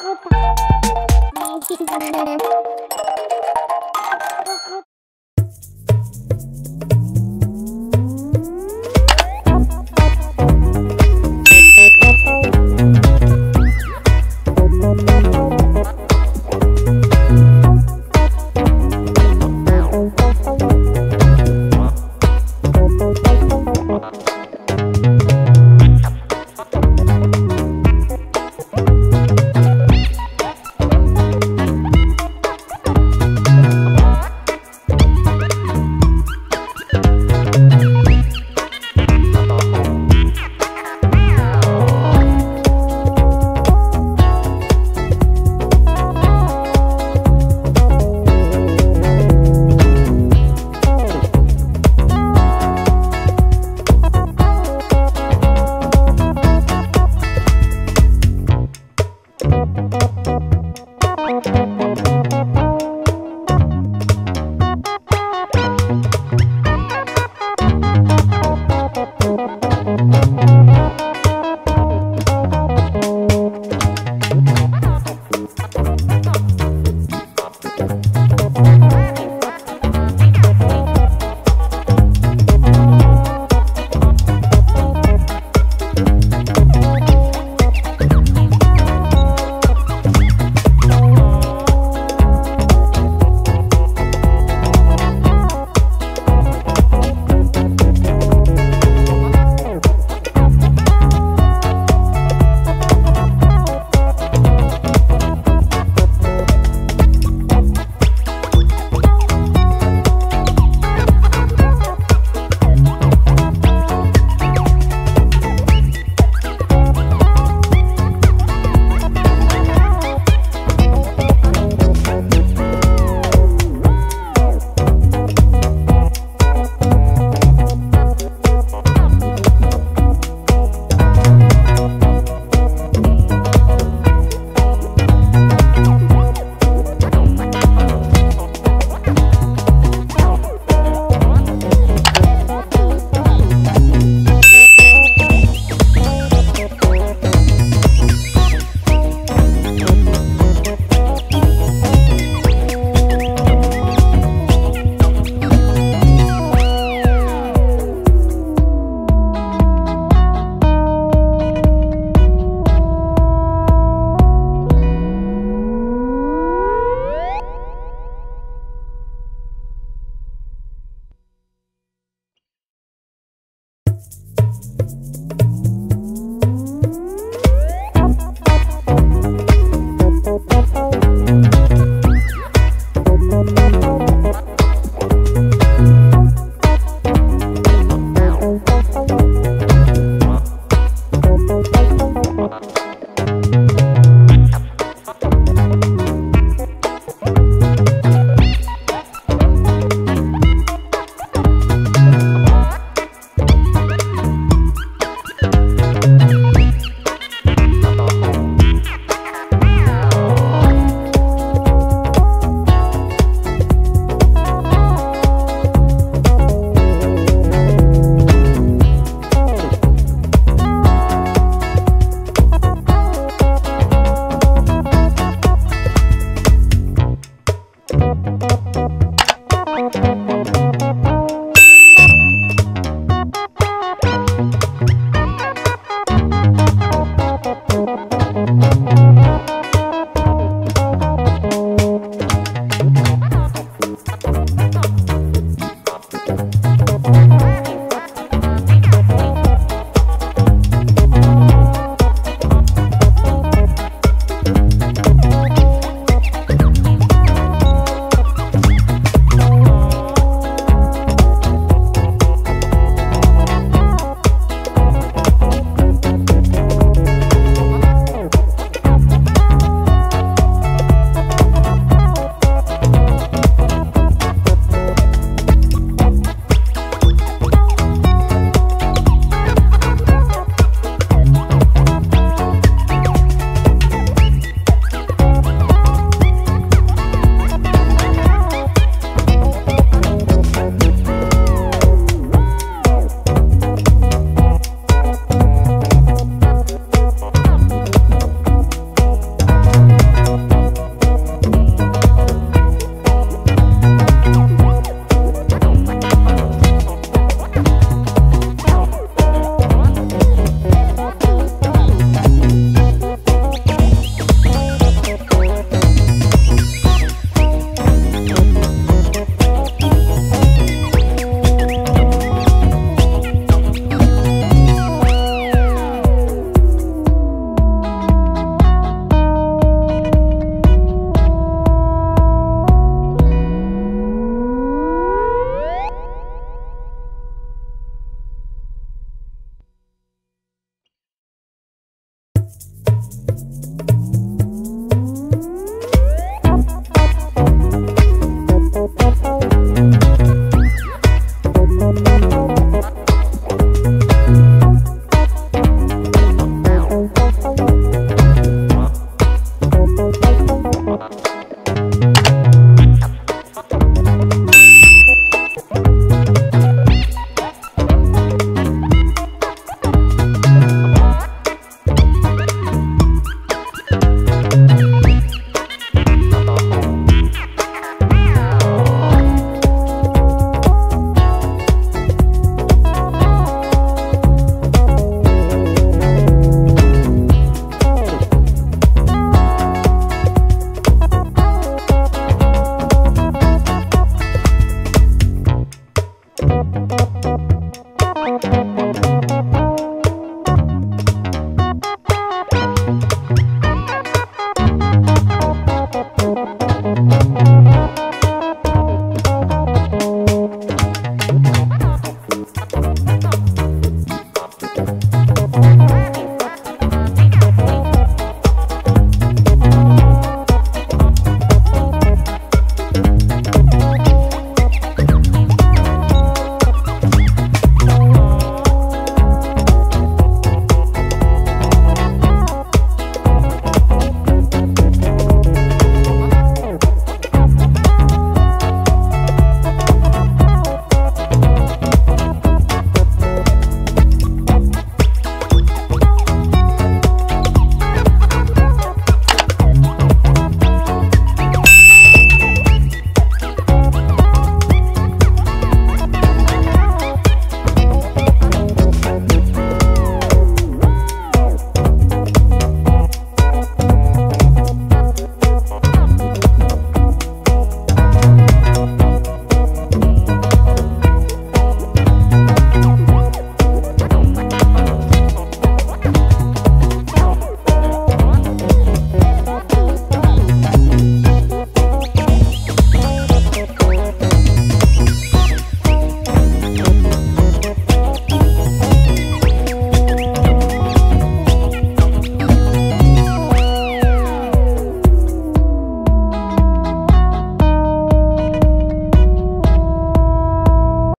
Opa.